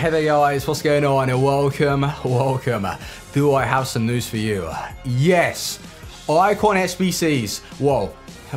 Hey there guys, what's going on? Welcome, welcome. Do I have some news for you? Yes, Icon SBCs. Whoa,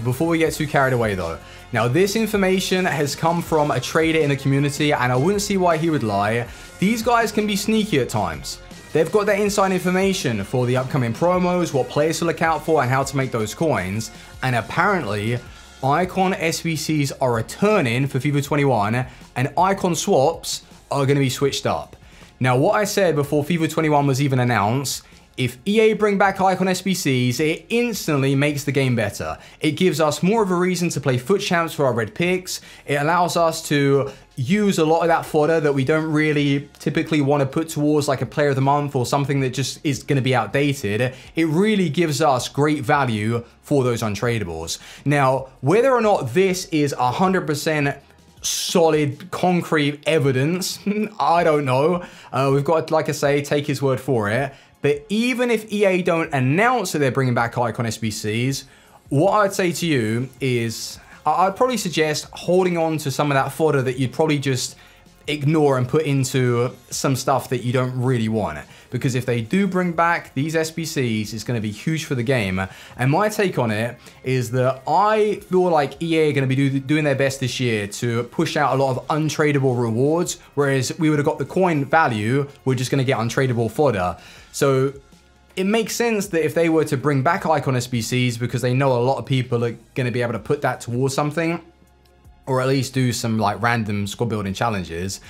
before we get too carried away though. Now this information has come from a trader in the community and I wouldn't see why he would lie. These guys can be sneaky at times. They've got their inside information for the upcoming promos, what players to look out for and how to make those coins. And apparently, Icon SBCs are returning for FIFA 21 and Icon swaps are going to be switched up. Now, what I said before FIFA 21 was even announced, if EA bring back Icon SBCs, it instantly makes the game better. It gives us more of a reason to play FUT champs for our red picks. It allows us to use a lot of that fodder that we don't really typically want to put towards like a player of the month or something that just is going to be outdated. It really gives us great value for those untradables. Now, whether or not this is 100% solid, concrete evidence. I don't know. Uh, we've got, like I say, take his word for it. But even if EA don't announce that they're bringing back Icon SBCs, what I'd say to you is I'd probably suggest holding on to some of that fodder that you'd probably just ignore and put into some stuff that you don't really want. Because if they do bring back these SBCs, it's going to be huge for the game. And my take on it is that I feel like EA are going to be do, doing their best this year to push out a lot of untradable rewards, whereas we would have got the coin value, we're just going to get untradable fodder. So it makes sense that if they were to bring back Icon SBCs because they know a lot of people are going to be able to put that towards something, or at least do some like random squad building challenges.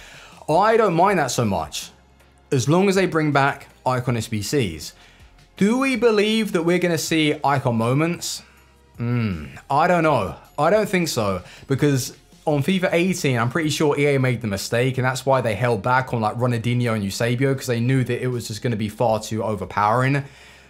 I don't mind that so much, as long as they bring back Icon SBCs. Do we believe that we're going to see Icon moments? Hmm, I don't know. I don't think so, because on FIFA 18, I'm pretty sure EA made the mistake, and that's why they held back on like Ronaldinho and Eusebio, because they knew that it was just going to be far too overpowering.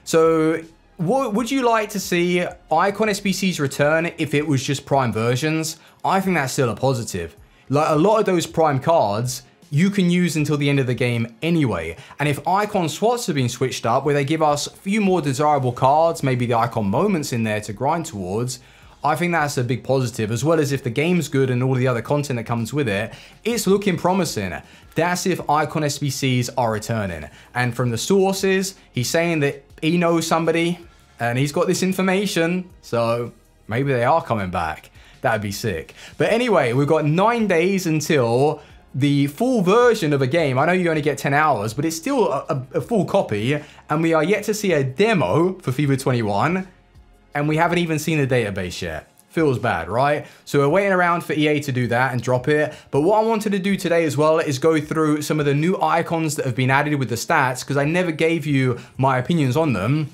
So would you like to see Icon SBC's return if it was just Prime versions? I think that's still a positive. Like a lot of those Prime cards, you can use until the end of the game anyway. And if Icon swaps have been switched up, where they give us a few more desirable cards, maybe the Icon moments in there to grind towards, I think that's a big positive, as well as if the game's good and all the other content that comes with it, it's looking promising. That's if Icon SBCs are returning. And from the sources, he's saying that he knows somebody and he's got this information, so maybe they are coming back. That'd be sick. But anyway, we've got nine days until the full version of a game. I know you only get 10 hours, but it's still a, a, a full copy, and we are yet to see a demo for FIFA 21 and we haven't even seen the database yet. Feels bad, right? So we're waiting around for EA to do that and drop it. But what I wanted to do today as well is go through some of the new icons that have been added with the stats because I never gave you my opinions on them.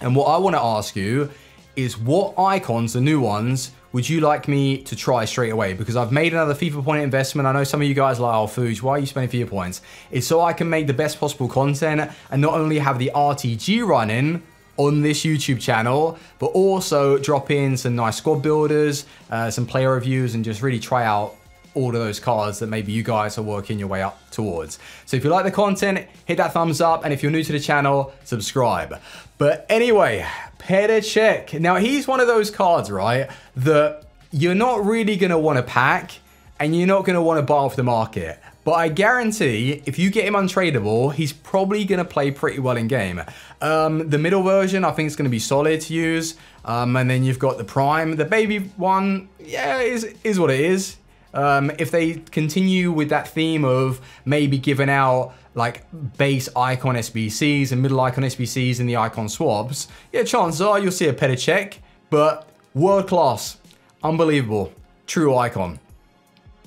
And what I want to ask you is what icons, the new ones, would you like me to try straight away? Because I've made another FIFA point investment. I know some of you guys are like, oh, Fuji, why are you spending FIFA points? It's so I can make the best possible content and not only have the RTG running, on this YouTube channel, but also drop in some nice squad builders, uh, some player reviews, and just really try out all of those cards that maybe you guys are working your way up towards. So if you like the content, hit that thumbs up, and if you're new to the channel, subscribe. But anyway, Petr Cech. Now he's one of those cards, right, that you're not really want to pack, and you're not going to want to buy off the market. But I guarantee if you get him untradeable, he's probably going to play pretty well in game. Um, the middle version, I think it's going to be solid to use. Um, and then you've got the Prime. The baby one, yeah, is, is what it is. Um, if they continue with that theme of maybe giving out like base icon SBCs and middle icon SBCs in the icon swaps, yeah, chances are you'll see a Petr Cech, but world class, unbelievable, true icon.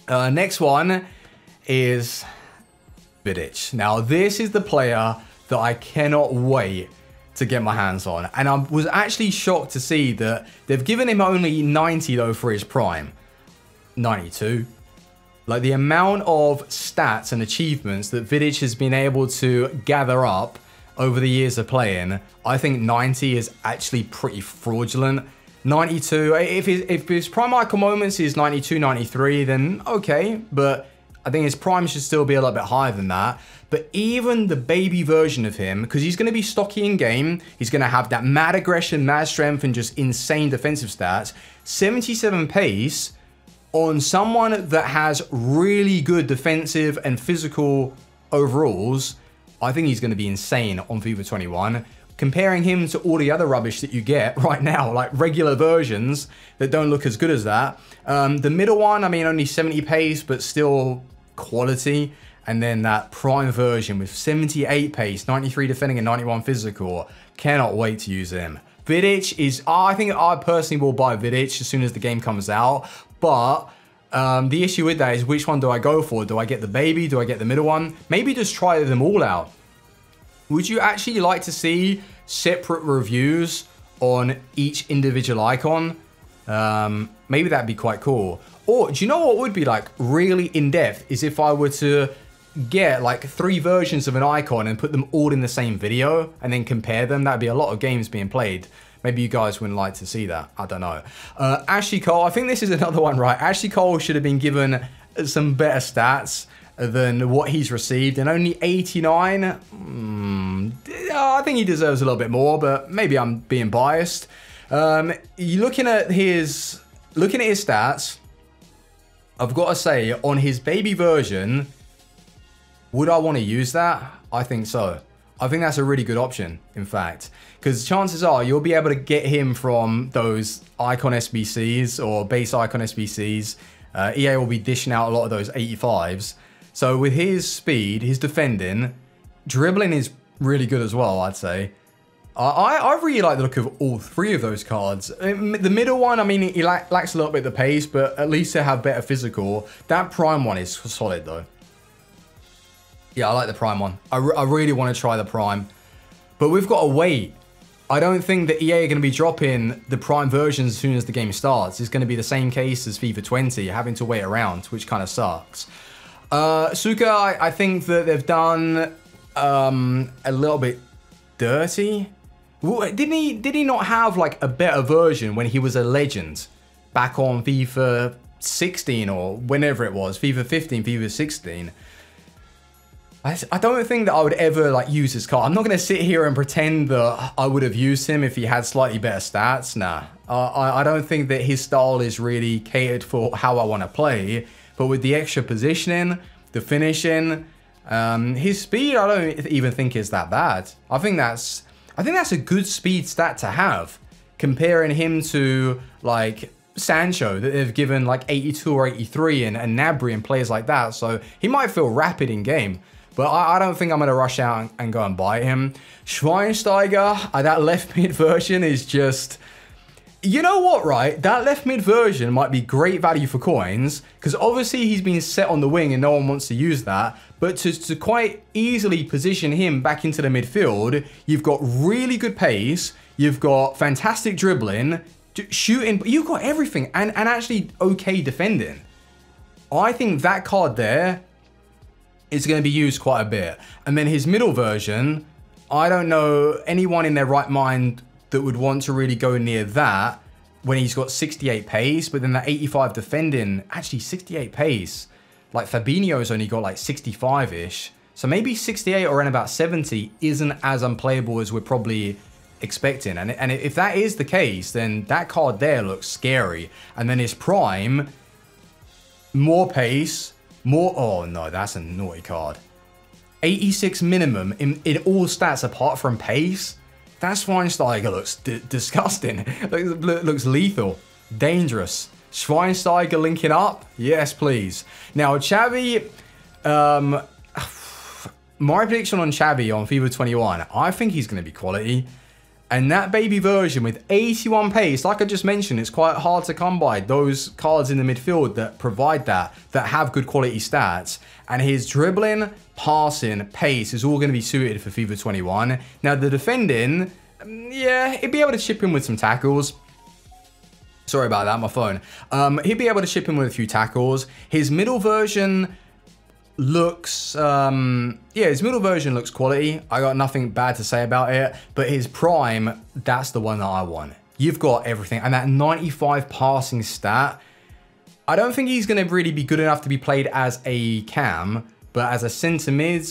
Uh, next one is Vidic. Now, this is the player that I cannot wait to get my hands on. And I was actually shocked to see that they've given him only 90 though for his prime. 92. Like the amount of stats and achievements that Vidic has been able to gather up over the years of playing, I think 90 is actually pretty fraudulent. 92, if his, if his prime icon moments is 92, 93, then okay, but I think his prime should still be a little bit higher than that. But even the baby version of him, because he's going to be stocky in game, he's going to have that mad aggression, mad strength, and just insane defensive stats. 77 pace, on someone that has really good defensive and physical overalls, I think he's going to be insane on FIFA 21. Comparing him to all the other rubbish that you get right now, like regular versions that don't look as good as that. Um, the middle one, I mean, only 70 pace, but still quality. And then that prime version with 78 pace, 93 defending, and 91 physical. Cannot wait to use him. Vidic is, I think I personally will buy Vidic as soon as the game comes out. But um, the issue with that is which one do I go for? Do I get the baby? Do I get the middle one? Maybe just try them all out. Would you actually like to see separate reviews on each individual icon? Um, maybe that'd be quite cool. Or do you know what would be like really in depth is if I were to get like three versions of an icon and put them all in the same video and then compare them. That'd be a lot of games being played. Maybe you guys wouldn't like to see that. I don't know. Uh, Ashley Cole, I think this is another one, right? Ashley Cole should have been given some better stats than what he's received and only 89 mm, I think he deserves a little bit more but maybe I'm being biased um, you looking at his looking at his stats I've got to say on his baby version would I want to use that? I think so. I think that's a really good option, in fact. Because chances are you'll be able to get him from those icon SBCs or base icon SBCs. Uh, EA will be dishing out a lot of those 85s. So with his speed, his defending, dribbling is really good as well, I'd say. I, I really like the look of all three of those cards. Um, the middle one, I mean, he lacks a little bit of the pace, but at least they have better physical. That prime one is solid, though. Yeah, I like the Prime one. I, I really want to try the Prime. But we've got to wait. I don't think that EA are going to be dropping the Prime versions as soon as the game starts. It's going to be the same case as FIFA 20, having to wait around, which kind of sucks. Uh, Suker, I, I, think that they've done um, a little bit dirty. Didn't he, did he not have like a better version when he was a legend back on FIFA 16 or whenever it was, FIFA 15, FIFA 16? I, I don't think that I would ever like use his card. I'm not going to sit here and pretend that I would have used him if he had slightly better stats. Nah, uh, I, I don't think that his style is really catered for how I want to play. But with the extra positioning, the finishing, um, his speed, I don't even think is that bad. I think that's, I think that's a good speed stat to have. Comparing him to like Sancho that they've given like 82 or 83 and, and Gnabry and players like that. So he might feel rapid in game. But I, I don't think I'm going to rush out and, and, go and buy him. Schweinsteiger, uh, that left mid version is just... You know what, right? That left mid version might be great value for coins, because obviously he's been set on the wing and no one wants to use that. But to, to quite easily position him back into the midfield, you've got really good pace, you've got fantastic dribbling, shooting, you've got everything, and, and actually okay defending. I think that card there is going to be used quite a bit. And then his middle version, I don't know anyone in their right mind that would want to really go near that when he's got 68 pace, but then that 85 defending, actually 68 pace. Like Fabinho's only got like 65-ish. So maybe 68 or in about 70 isn't as unplayable as we're probably expecting. And, and if that is the case, then that card there looks scary. And then his prime, more pace, more, oh no, that's a naughty card. 86 minimum in, in all stats apart from pace. That Schweinsteiger looks disgusting. looks, looks lethal, dangerous. Schweinsteiger linking up? Yes, please. Now, Xavi, um, my prediction on Xavi on FIFA 21, I think he's going to be quality. And that baby version with 81 pace, like I just mentioned, it's quite hard to come by. Those cards in the midfield that provide that, that have good quality stats. And his dribbling, passing, pace is all going to be suited for FIFA 21. Now, the defending, mm, yeah, he'd be able to chip in with some tackles. Sorry about that, my phone. Um, he'd be able to chip in with a few tackles. His middle version looks um yeah his middle version looks quality. I got nothing bad to say about it but his prime that's the one that i want. You've got everything. And that 95 passing stat i don't think he's going to really be good enough to be played as a cam but as a center mid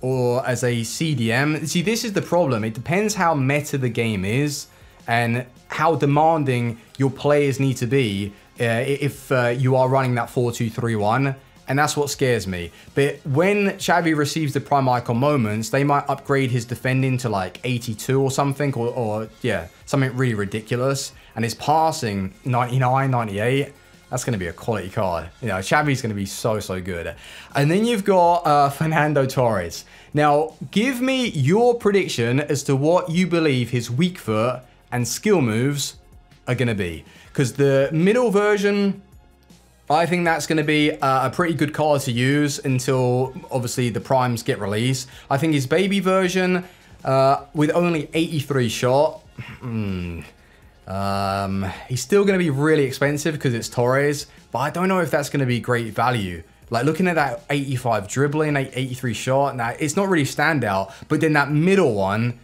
or as a cdm see this is the problem. It depends how meta the game is and how demanding your players need to be uh, if uh, you are running that 4-2-3-1 and that's what scares me. But when Xavi receives the prime icon moments, they might upgrade his defending to like 82 or something, or, or yeah, something really ridiculous. And his passing 99, 98. That's going to be a quality card. You know, Xavi's going to be so, so good. And then you've got uh, Fernando Torres. Now, give me your prediction as to what you believe his weak foot and skill moves are going to be. Because the middle version, I think that's going to be a pretty good card to use until, obviously, the primes get released. I think his baby version, uh, with only 83 shot, hmm, um, he's still going to be really expensive because it's Torres, but I don't know if that's going to be great value. Like looking at that 85 dribbling, 83 shot, now it's not really standout, but then that middle one,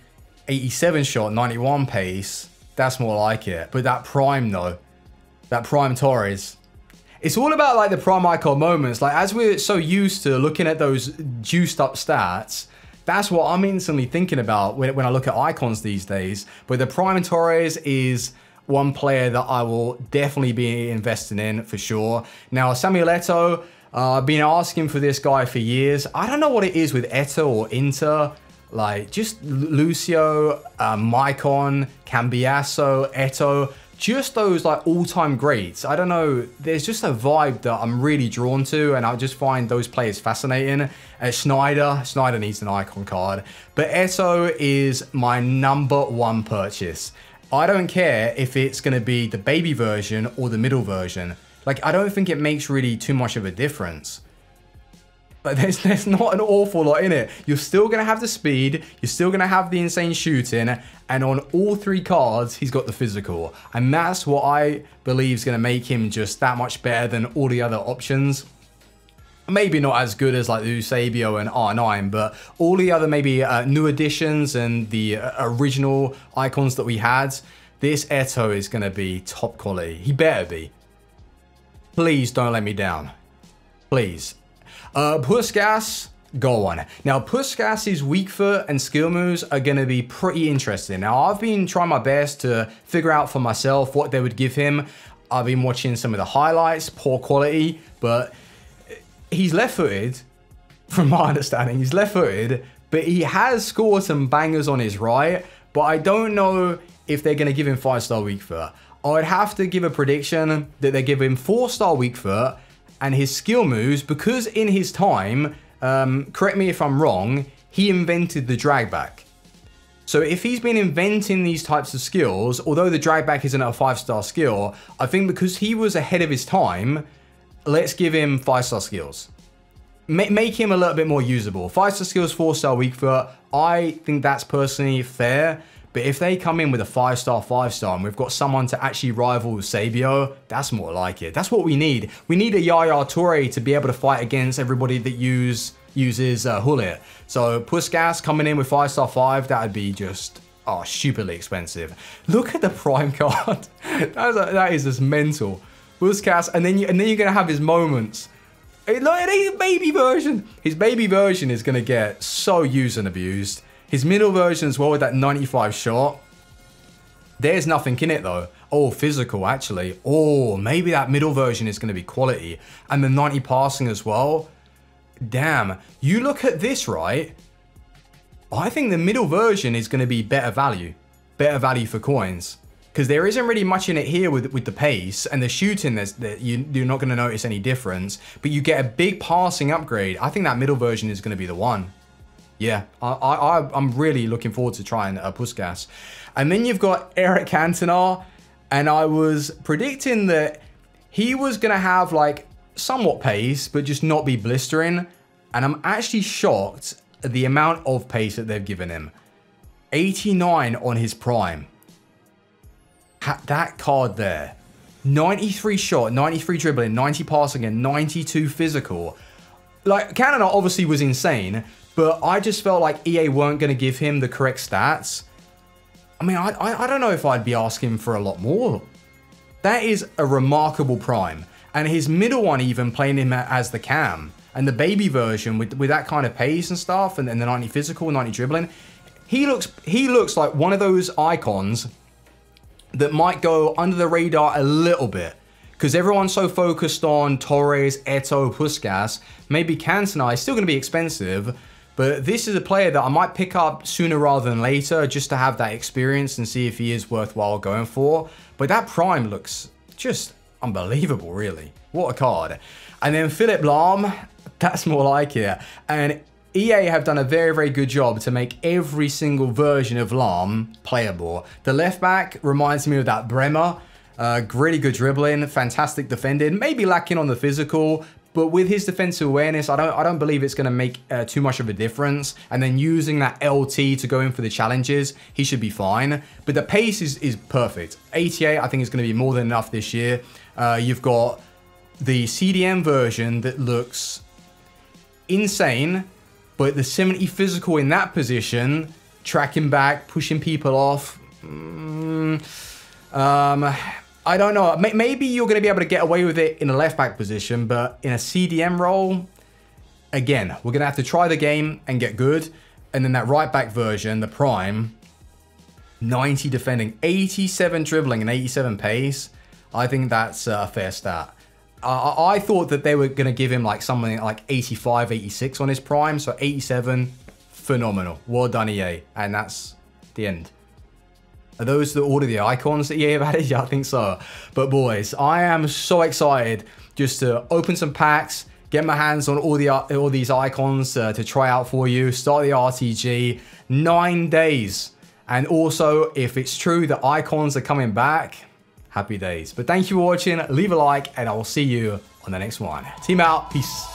87 shot, 91 pace, that's more like it. But that prime though, that prime Torres, it's all about like the prime icon moments. Like as we're so used to looking at those juiced up stats, that's what I'm instantly thinking about when, when I look at icons these days. But the Prime Torres is one player that I will definitely be investing in for sure. Now, Samuel Eto'o, uh, I've been asking for this guy for years. I don't know what it is with Eto'o or Inter. Like, just Lucio, uh, Maicon, Cambiasso, Eto'o just those like all-time greats. I don't know, there's just a vibe that I'm really drawn to and I just find those players fascinating. Uh, Schneider, Sneijder needs an icon card, but Eto'o is my number one purchase. I don't care if it's going to be the baby version or the middle version. Like, I don't think it makes really too much of a difference. But there's, there's not an awful lot in it. You're still going to have the speed, you're still going to have the insane shooting, and on all three cards, he's got the physical. And that's what I believe is going to make him just that much better than all the other options. Maybe not as good as like the Eusebio and R9, but all the other maybe uh, new additions and the uh, original icons that we had, this Eto'o is going to be top quality. He better be. Please don't let me down. Please. Uh, Puskas, go on. Now, Puskas' weak foot and skill moves are going to be pretty interesting. Now, I've been trying my best to figure out for myself what they would give him. I've been watching some of the highlights, poor quality, but he's left-footed, from my understanding. He's left-footed, but he has scored some bangers on his right, but I don't know if they're going to give him five-star weak foot. I'd have to give a prediction that they give him four-star weak foot and his skill moves, because in his time, um, correct me if I'm wrong, he invented the drag back. So if he's been inventing these types of skills, although the drag back isn't a five star skill, I think because he was ahead of his time, let's give him five star skills. Ma make him a little bit more usable. Five star skills, four star weak foot. I think that's personally fair. But if they come in with a five star, five star, and we've got someone to actually rival Sabio, that's more like it. That's what we need. We need a Yaya Toure to be able to fight against everybody that use uses uh, Gullit. So Puskas coming in with five star five, that would be just oh stupidly expensive. Look at the prime card. that, is that is just mental. Puskas, and then you, and then you're gonna have his moments. Look at his baby version. His baby version is gonna get so used and abused. His middle version as well with that 95 shot. There's nothing in it though. Oh, physical actually. Oh, maybe that middle version is going to be quality. And the 90 passing as well. Damn. You look at this, right? I think the middle version is going to be better value. Better value for coins. Because there isn't really much in it here with, with the pace and the shooting, there's, you, you're not going to notice any difference. But you get a big passing upgrade. I think that middle version is going to be the one. Yeah, I, I, I'm really looking forward to trying uh, Puskas. And then you've got Eric Cantona, and I was predicting that he was going to have like somewhat pace, but just not be blistering. And I'm actually shocked at the amount of pace that they've given him. 89 on his prime. that card there. 93 shot, 93 dribbling, 90 passing, and 92 physical. Like, Cantona obviously was insane, but I just felt like EA weren't going to give him the correct stats. I mean, I, I, I don't know if I'd be asking for a lot more. That is a remarkable prime. And his middle one even playing him as the cam. And the baby version with, with that kind of pace and stuff and, and the 90 physical, 90 dribbling. He looks he looks like one of those icons that might go under the radar a little bit because everyone's so focused on Torres, Eto'o, Puskas. Maybe Cantona is still going to be expensive, but this is a player that I might pick up sooner rather than later just to have that experience and see if he is worthwhile going for. But that prime looks just unbelievable, really. What a card. And then Philipp Lahm, that's more like it. And EA have done a very, very good job to make every single version of Lahm playable. The left back reminds me of that Brehme. Uh, really good dribbling, fantastic defending, maybe lacking on the physical, but with his defensive awareness, I don't I don't believe it's going to make uh, too much of a difference. And then using that LT to go in for the challenges, he should be fine. But the pace is, is perfect. 88, I think, is going to be more than enough this year. Uh, you've got the CDM version that looks insane, but the 70 physical in that position, tracking back, pushing people off. Mm, um, I don't know. Maybe you're going to be able to get away with it in a left back position, but in a CDM role, again, we're going to have to try the game and get good. And then that right back version, the prime, 90 defending, 87 dribbling, and 87 pace. I think that's a fair stat. Uh, I thought that they were going to give him like something like 85, 86 on his prime. So 87, phenomenal. Well done, EA. And that's the end. Are those the, all of the icons that EA have added? Yeah, I think so. But boys, I am so excited just to open some packs, get my hands on all the all these icons uh, to try out for you. Start the RTG. Nine days. And also, if it's true that icons are coming back, happy days. But thank you for watching. Leave a like, and I will see you on the next one. Team out. Peace.